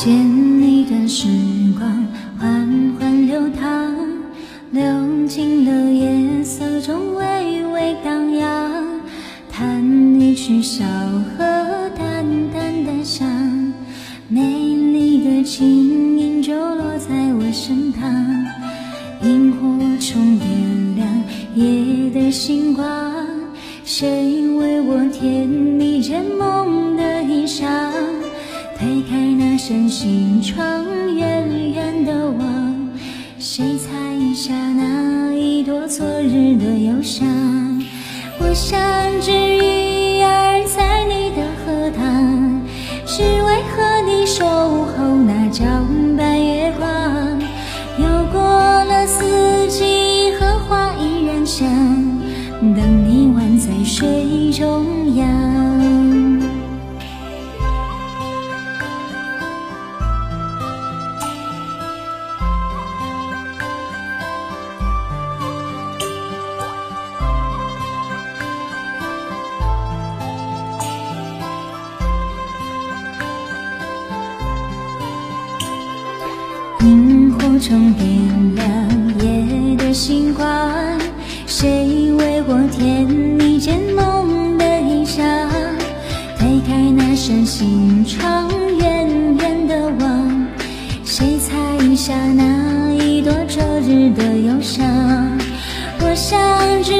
剪一段时光，缓缓流淌，流进了夜色中，微微荡漾。弹一曲小河，淡淡的香，美丽的琴音就落在我身旁。萤火虫点亮夜的星光，谁为我添一件梦扇心窗，远远的望，谁采下那一朵昨日的忧伤？我像只鱼儿在你的荷塘，只为和你守候那皎白月光。又过了四季，荷花依然香，等你宛在水中央。萤火虫点亮夜的星光，谁为我添一件梦的衣裳？推开那扇心窗，远远的望，谁采下那一朵昨日的忧伤？我像只